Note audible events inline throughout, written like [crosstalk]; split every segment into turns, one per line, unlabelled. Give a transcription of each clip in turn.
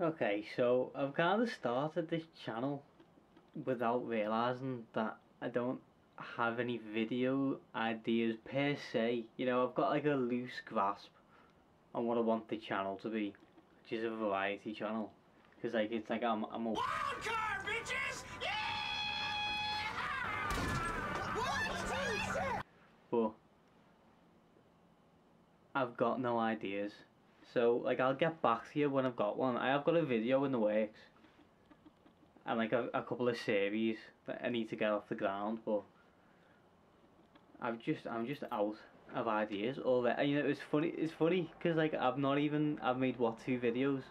Okay, so I've kind of started this channel without realising that I don't have any video ideas per se. You know, I've got like a loose grasp on what I want the channel to be, which is a variety channel. Because like it's like I'm I'm a
Wild card, bitches! Yeah!
but I've got no ideas. So like I'll get back to you when I've got one. I have got a video in the works. And like a, a couple of series that I need to get off the ground, but I've just I'm just out of ideas already. And, you know, it's funny. It's funny because like I've not even I've made what two videos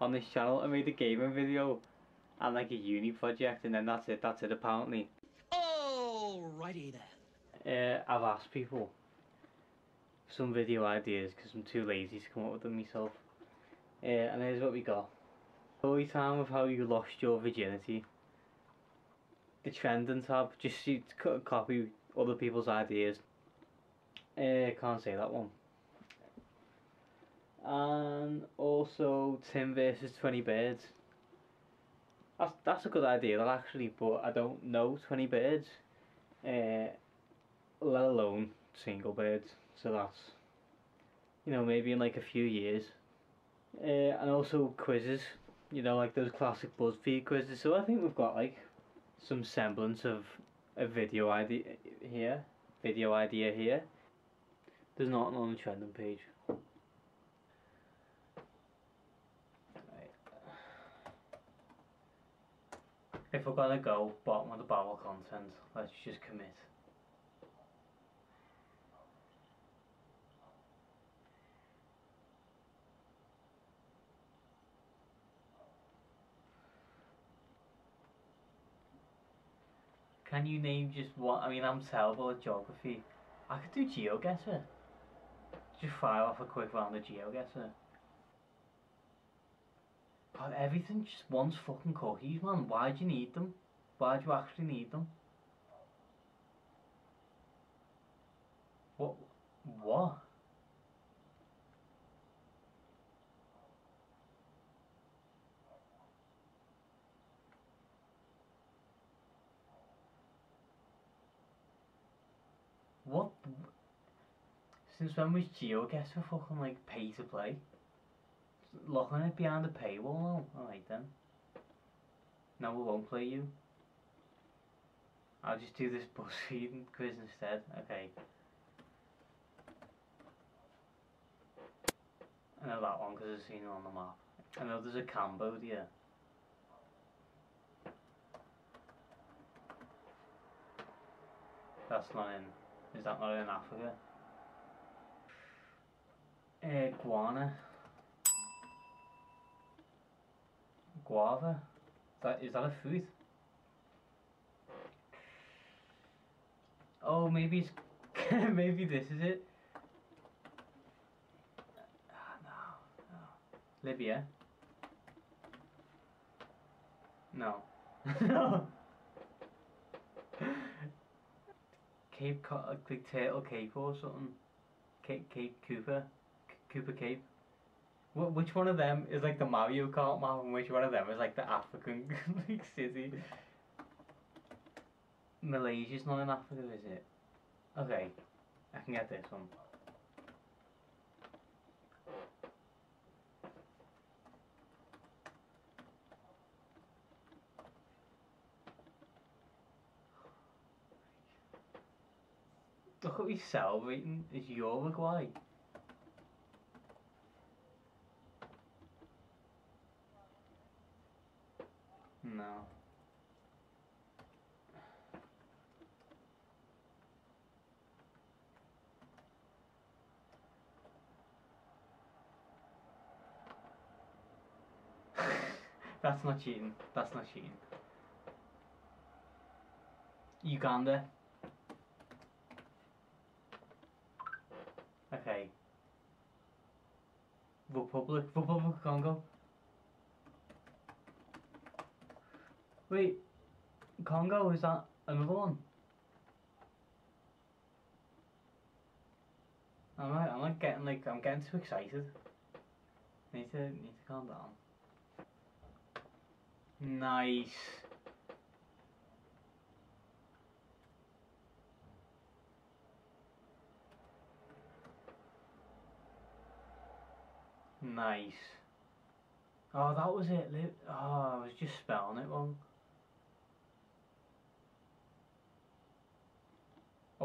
on this channel. I made a gaming video and like a uni project, and then that's it. That's it. Apparently,
Alrighty then.
uh, I've asked people some video ideas because I'm too lazy to come up with them myself. Uh, and here's what we got. Story time of how you lost your virginity. The trending tab, just co- copy other people's ideas. Uh, can't say that one. And also Tim versus 20 Birds. That's, that's a good idea that actually, but I don't know 20 birds. Uh, let alone single birds. So that's, you know, maybe in like a few years. Uh, and also quizzes, you know, like those classic BuzzFeed quizzes. So I think we've got like some semblance of a video idea here, video idea here. There's not on the trending page. If we're gonna go bottom of the barrel content, let's just commit. Can you name just one? I mean, I'm terrible at geography. I could do GeoGuessr. Just fire off a quick round of GeoGuessr. But everything just wants fucking cookies, man. Why do you need them? Why do you actually need them? What? What? What? Since when was GeoGuessr fucking like pay to play? Locking it behind the paywall. Alright then. No, we won't play you. I'll just do this [laughs] BuzzFeed quiz instead. Okay. I know that one because I've seen it on the map. I know there's a Cambodia. That's not in. Is that not in Africa? Guana. Guava. Is that, is that a fruit? Oh, maybe it's. [laughs] maybe this is it. Ah, no, no. Libya. No. no. [laughs] Cape Co- like Turtle Cape or something. Cape Cape Cooper, Cooper Cape. Wh- which one of them is like the Mario Kart map, and which one of them is like the African [laughs] like city? Malaysia's not in Africa, is it? Okay, I can get this one. Look what he's celebrating. Is Uruguay? No. [laughs] That's not cheating. That's not cheating. Uganda. Okay. Republic, Republic Congo. Wait, Congo is that another one? I'm like, I'm like getting like I'm getting too excited. Need to need to calm down. Nice. Nice. Oh, that was it. Oh, I was just spelling it wrong.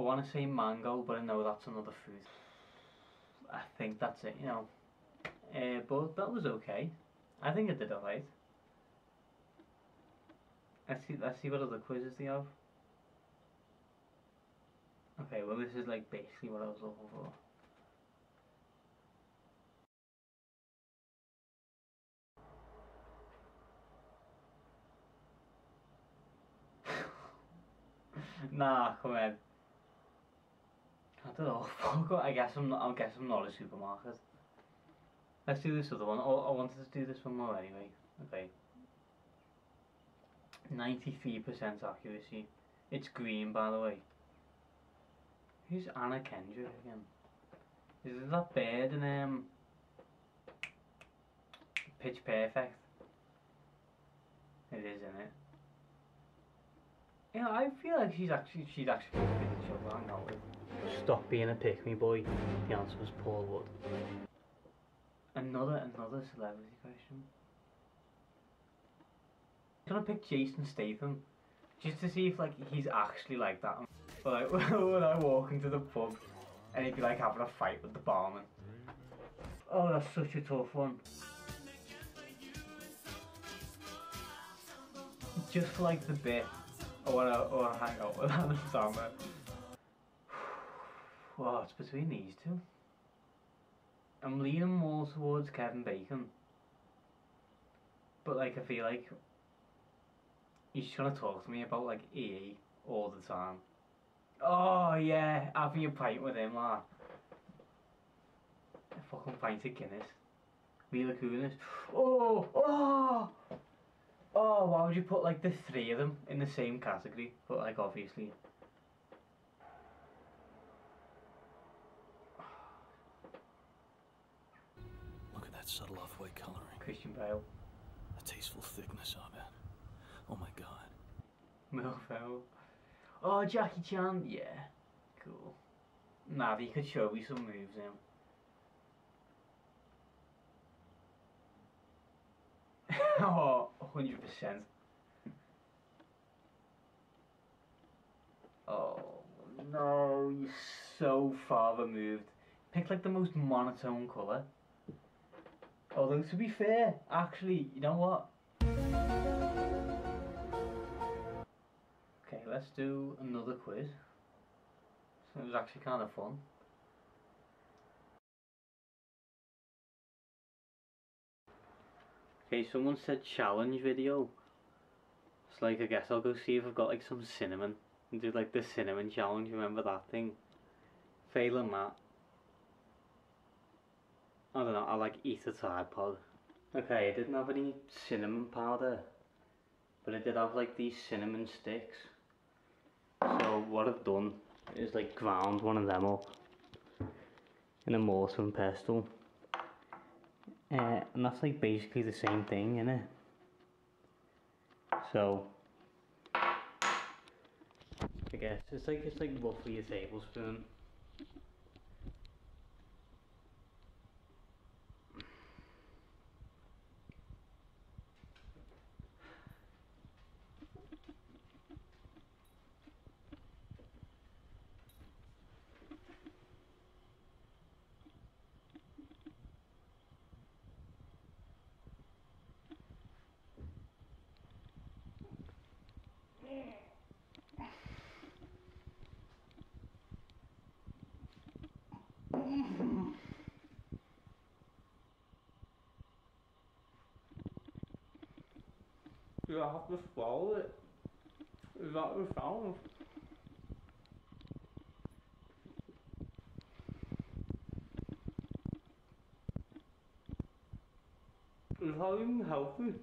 Want to say mango, but I know that's another fruit. I think that's it, you know. Uh, but that was okay. I think I did alright. Let's see. Let's see what other quizzes they have. Okay, well this is like basically what I was looking for. [laughs] nah, come on. I don't know. [laughs] I guess I'm. Not, I guess I'm not a supermarket. Let's do this other one. Oh, I wanted to do this one more anyway. Okay. 93% accuracy. It's green, by the way. Who's Anna Kendrick again? Is it that bird in um, Pitch Perfect? It is, isn't it? Yeah, I feel like she's actually she's actually show to with. Stop being a pick me boy. The answer was Paul Wood. Another another celebrity question. I'm gonna pick Jason Statham, just to see if like he's actually like that. [laughs] But like [laughs] when I walk into the pub, and he'd be like having a fight with the barman. Oh, that's such a tough one. Just for like the bit, I wanna, hang out with [laughs] Adam Sandler. Well, it's between these two. I'm leaning more towards Kevin Bacon. But like I feel like he's just gonna talk to me about like EE all the time. Oh yeah, having a pint with him, lad. A fucking pint of Guinness. Mila Kunis. Oh, oh, oh! Why would you put like the three of them in the same category? But like obviously.
Look at that subtle off-white coloring.
Christian Bale.
The tasteful thickness of it. Oh my god.
Mel Ferrell. Oh, Jackie Chan. Yeah, cool. Nah, he could show me some moves him. Oh, 100%. Oh, no, you're so far removed. Pick like the most monotone colour. Although, to be fair, actually, you know what? Okay, let's do another quiz. So it was actually kind of fun. Okay, someone said challenge video. It's like, I guess I'll go see if I've got like some cinnamon. And do like the cinnamon challenge, remember that thing? Failing that. I don't know, I like eat a Tide Pod. Okay, I didn't have any cinnamon powder. But I did have like these cinnamon sticks. So what I've done is like ground one of them up in a mortar and pestle. Uh, and that's like basically the same thing, innit? So I guess it's like it's like roughly a tablespoon. Do I have to swallow it? Is that the sound? Is that even healthy?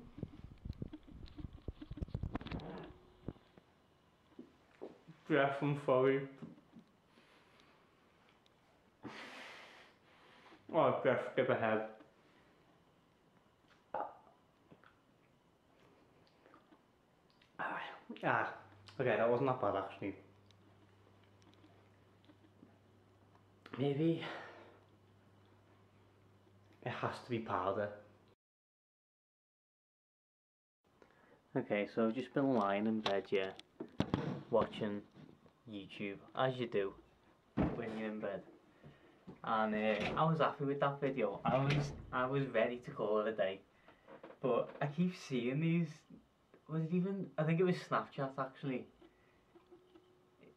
Yes, I'm sorry. Oh, just skip ahead. Ah, okay, that wasn't that bad actually. Maybe it has to be powder. Okay, so I've just been lying in bed, yeah, watching YouTube, as you do when you're in bed. And uh, I was happy with that video. I was I was ready to call it a day. But I keep seeing these was it even I think it was Snapchat actually.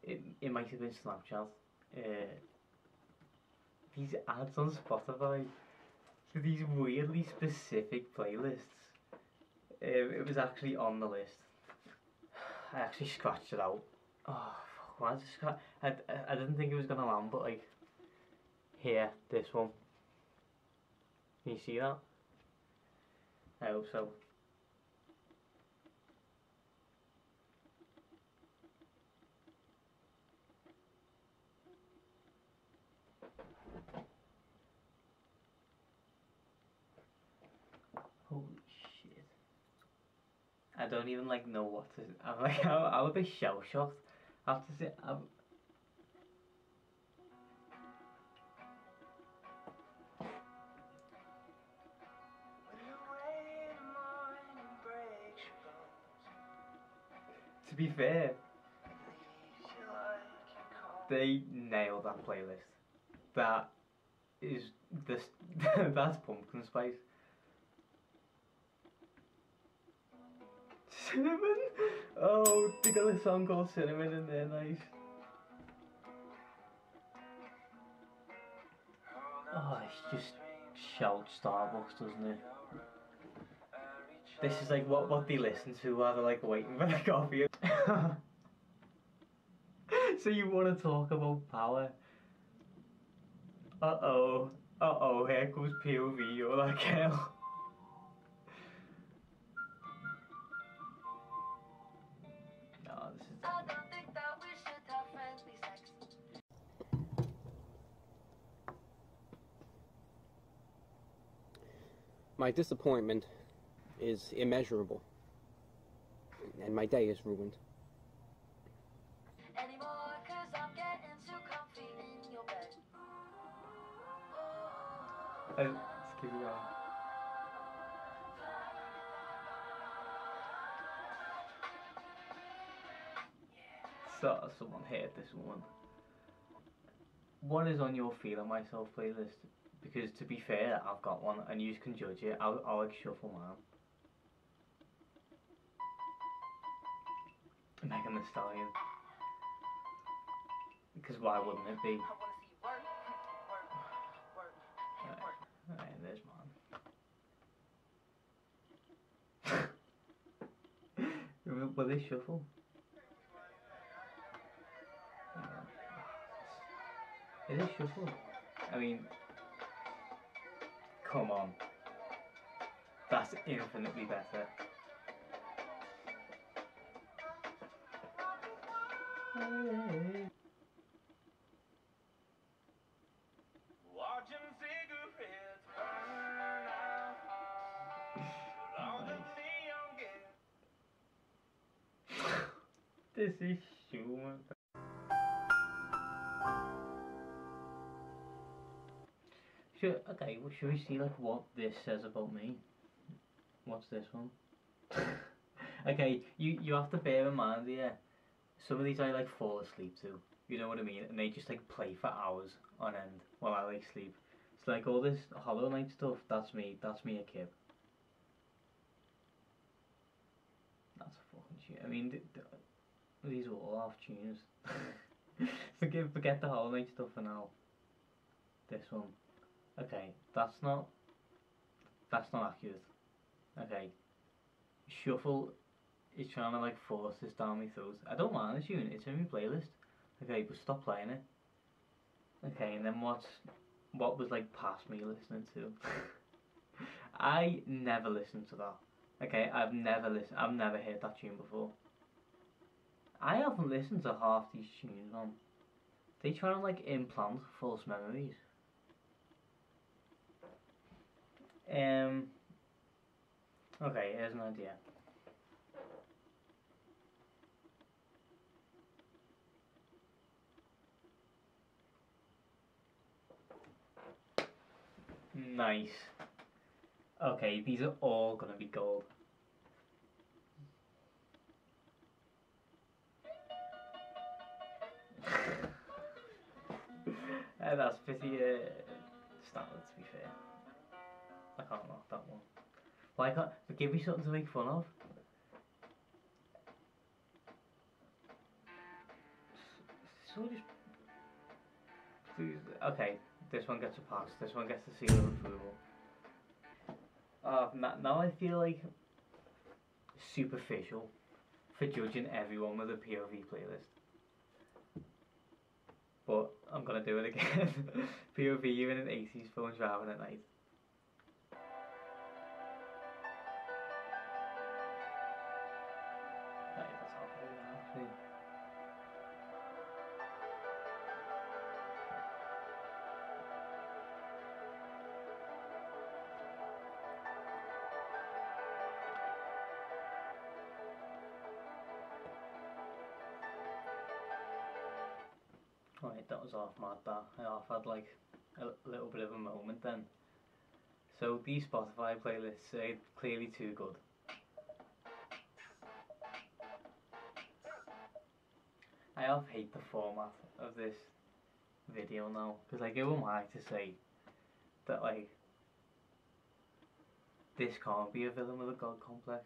It it might have been Snapchat. Uh, these ads on Spotify for these weirdly specific playlists. Um, it was actually on the list. I actually scratched it out. Oh, fuck, why did I scratch? I, I, I didn't think it was gonna land, but like, here, this one. Can you see that? I hope so. Holy shit. I don't even like know what to. I'm like, [laughs] I'm, I'm a bit shell shocked. I have to I'm. To be fair, they nailed that playlist. That is this. [laughs] that's pumpkin spice. Cinnamon? Oh, they got a song called Cinnamon in there, nice. Oh, it's just shout Starbucks, doesn't it? This is like what what they listen to while they're like waiting for the [laughs] coffee. so you want to talk about power? Uh oh, uh oh, here comes POV you're like [laughs] girl.
My disappointment is immeasurable, and my day is ruined.
Anymore, cause I'm getting too comfy in your bed.
Uh, let's keep it going. So, someone hate this one. What is on your Feeling Myself playlist? Because to be fair, I've got one and you can judge it. I'll, I'll like shuffle mine. Megan Thee Stallion. Because why wouldn't it be?
I wanna see you work, work, work, work.
Alright, there's mine. [laughs] will, they shuffle? Is it shuffle? I mean, come on. That's infinitely better. [laughs]
Watching cigarettes
Should, okay, well, should we see like what this says about me? What's this one? [laughs] okay, you you have to bear in mind yeah, Some of these I like fall asleep to. You know what I mean? And they just like play for hours on end while I like sleep. It's like all this Hollow Knight stuff. That's me. That's me a kid. That's a fucking shit. I mean, th- th- these are all off tunes. [laughs] forget forget the Hollow Knight stuff for now. This one. Okay, that's not that's not accurate. Okay. Shuffle is trying to like force this down my throat. I don't mind the tune, it's in my playlist. Okay, but stop playing it. Okay, and then what's what was like past me listening to? [laughs] I never listened to that. Okay, I've never listened I've never heard that tune before. I haven't listened to half these tunes, man. They try to like implant false memories. Um, okay, here's an idea. Nice. Okay, these are all gonna be gold. [laughs] that's pretty uh, standard can't knock that one. Why can't give me something to make fun of? So just please okay, this one gets a pass, this one gets the seal of approval. Uh, now, I feel like superficial for judging everyone with a POV playlist. But I'm gonna do it again. [laughs] POV you in an 80s phone driving at night. That. I've had like a little bit of a moment then. So these Spotify playlists are clearly too good. I half hate the format of this video now because like who am I to say that like this can't be a villain with a god complex.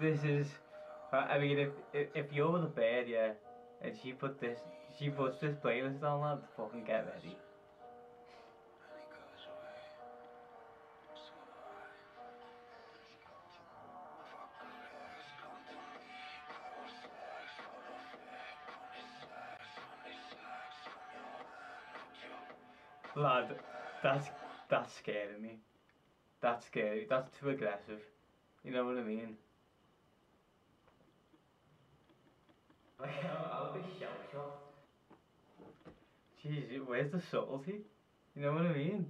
This is I mean if, if if you're the bear yeah and she put this she puts this playlist on lad fucking get ready. Lad that's that's scaring me. That's scary. That's too aggressive. You know what I mean Like, I'll be shell shocked. Jeez, where's the subtlety? You know what I mean?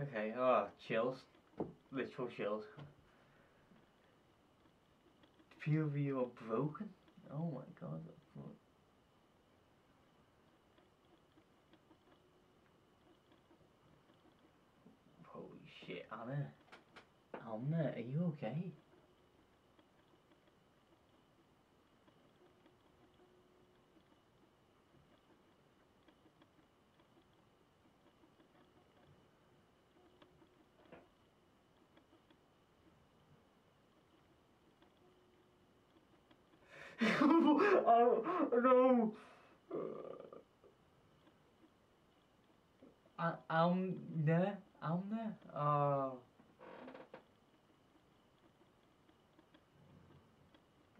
Okay, oh, chills. Literal chills. POV are broken? Oh my god. Holy shit, Anna. Anna, are you okay? [laughs] oh uh, no! I, I'm there. I'm there. Oh.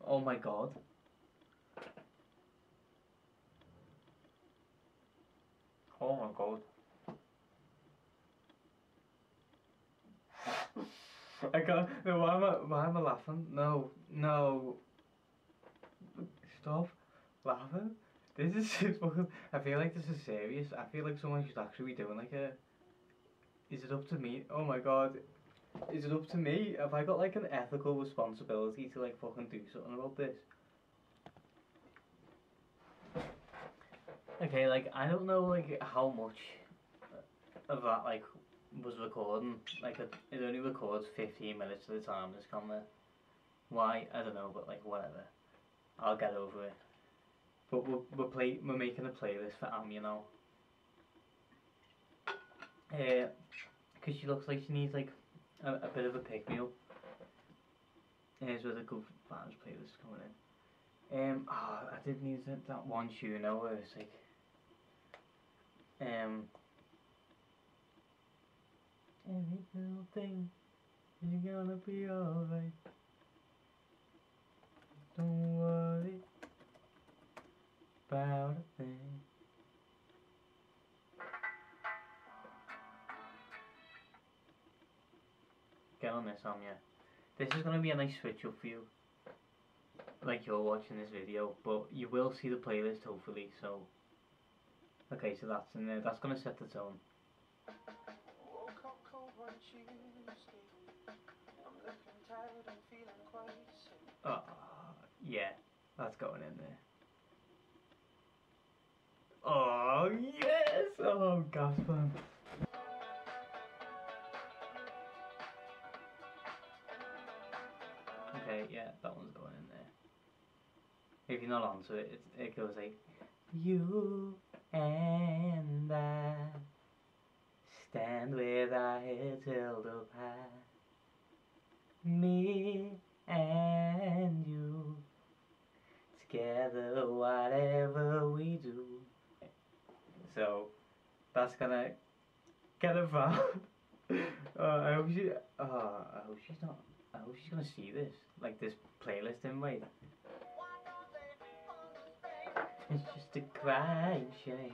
Oh my god. Oh my god. [laughs] I can't. No, why am I? Why am I laughing? No, no. Stop laughing. This is [laughs] fucking. I feel like this is serious. I feel like someone should actually be doing like a. Is it up to me? Oh my god. Is it up to me? Have I got like an ethical responsibility to like fucking do something about this? Okay, like I don't know like how much of that like was recording. Like it, only records fifteen minutes at a time. This camera. Why I don't know, but like whatever. I'll get over it. But we're we're play we're making a playlist for Am, you know. Uh, cause she looks like she needs like a, a bit of a pick me up. Here's where the good bands playlist coming in. Um, oh, I did need that, that one tune now where it's like, um, every little thing is gonna be alright. Don't worry about a thing. Get on this, Am, yeah. This is gonna be a nice switch up for you. Like you're watching this video, but you will see the playlist hopefully. So, okay, so that's in there. That's gonna set the tone.
Woke up cold one Tuesday. I'm looking tired and feeling quite sick.
Uh, yeah, that's going in there. Oh yes! Oh gosh, man. That one's going in there. If you're not onto it, it, goes like you and I stand with our heads held up high. Me and you together, whatever we do. So that's gonna get a vibe. uh, I hope she. Uh, I hope she's not. I hope she's gonna see this, like this playlist invite. It's just a crying shame.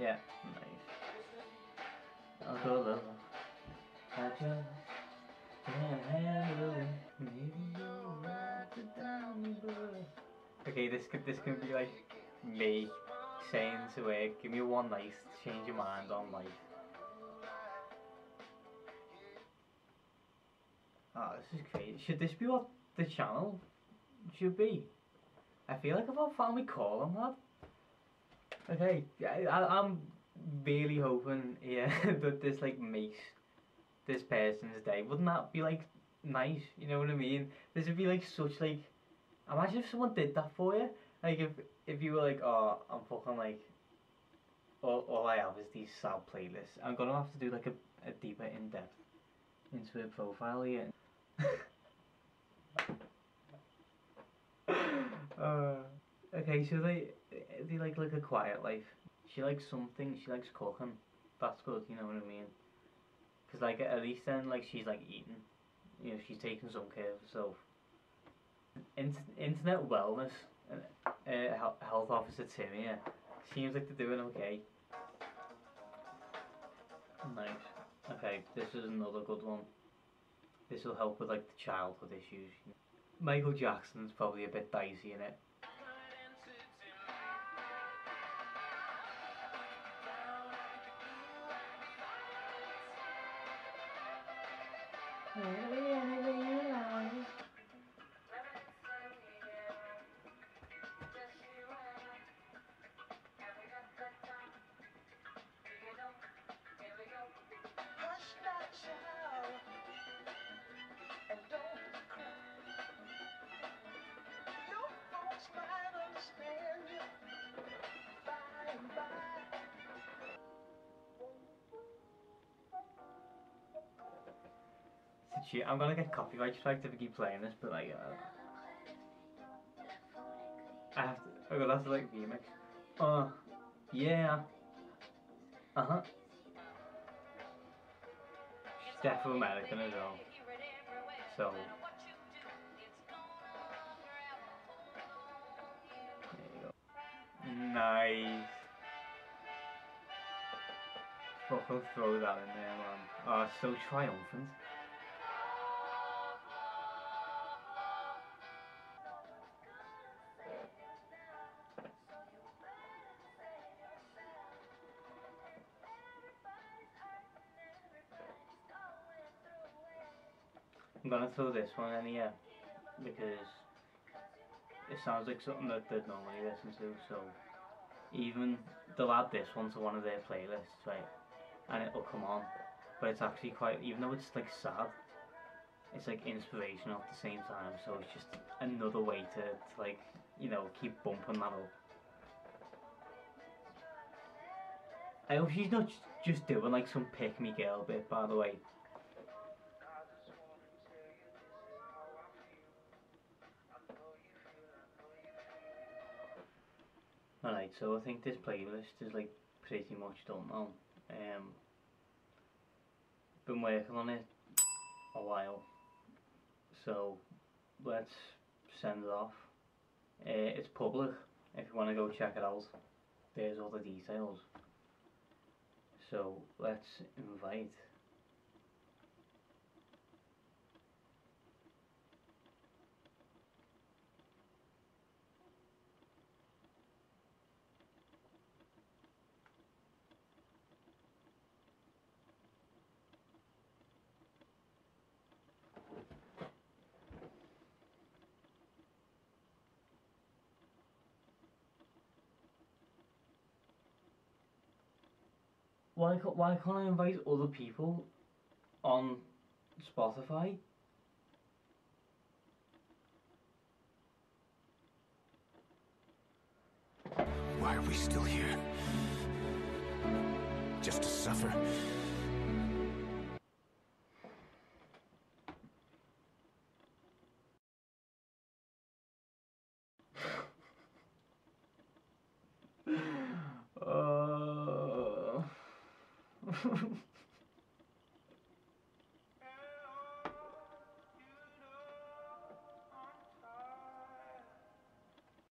Yeah, nice. I'll go low. I just can't handle it. Maybe you'll write it down, but Okay, this could this could be like me saying to her, give me one night change your mind on life. Oh, this is crazy. Should this be what the channel should be? I feel like I've all found call on that. Okay, I, I'm really hoping, yeah, [laughs] that this like makes this person's day. Wouldn't that be like nice? You know what I mean? This would be like such like. Imagine if someone did that for you. Like if if you were like, oh, I'm fucking like. All, all I have is these sad playlists. I'm gonna have to do like a, a deeper in depth into her profile here. [laughs] uh, okay, so they they like like a quiet life. She likes something. She likes cooking. That's good. You know what I mean? Cause like at least then like she's like eating. You know she's taking some care of herself. Int- internet wellness. Uh, health officer Tim here. Seems like they're doing okay. Nice. Okay, this is another good one. This will help with like the childhood issues. Michael Jackson's probably a bit dicey in it. It's. I'm gonna get copyright striked if I keep playing this, but like, uh, I have to. Have to like remix. Uh, yeah. Uh huh. She's definitely American as well. So. Nice. Fucking throw that in there, man. Oh, so triumphant. I'm gonna throw this one in here because it sounds like something that they'd normally listen to. So even they'll add this one to one of their playlists, right? And it'll come on, but it's actually quite. Even though it's like sad, it's like inspirational at the same time. So it's just another way to, to like you know keep bumping that up. I hope she's not just doing like some pick me girl bit, by the way. Alright, so I think this playlist is like pretty much done now. Um, been working on it a while, so let's send it off. Uh, it's public if you want to go check it out. There's all the details. So let's invite. Why ca- why can't I invite other people on Spotify?
Why are we still here? Just to suffer?